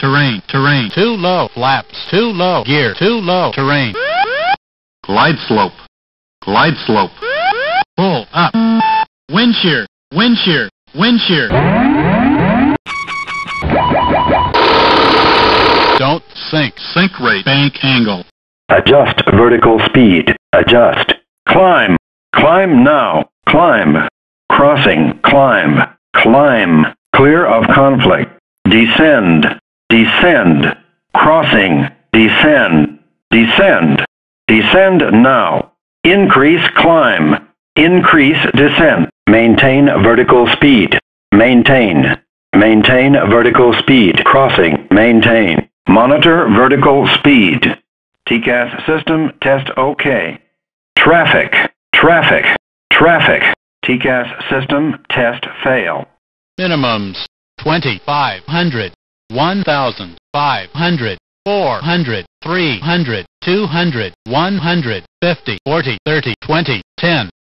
terrain, terrain. Too low. Flaps. Too low. Gear. Too low. Terrain. Glide slope, glide slope. Pull up. Wind shear, wind shear, wind shear. Don't sink. Sink rate, bank angle. Adjust vertical speed. Adjust. Climb. Climb now. Climb. Crossing. Climb. Climb. Clear of conflict. Descend. Descend. Crossing. Descend. Descend. Descend now. Increase climb. Increase descent. Maintain vertical speed. Maintain. Maintain vertical speed. Crossing. Maintain. Monitor vertical speed. TCAS system test OK. Traffic. Traffic. Traffic. TCAS system test fail. Minimums. 2,500. 1,500. 400. 300. 200. 100. 50. 40. 30. 20. 10.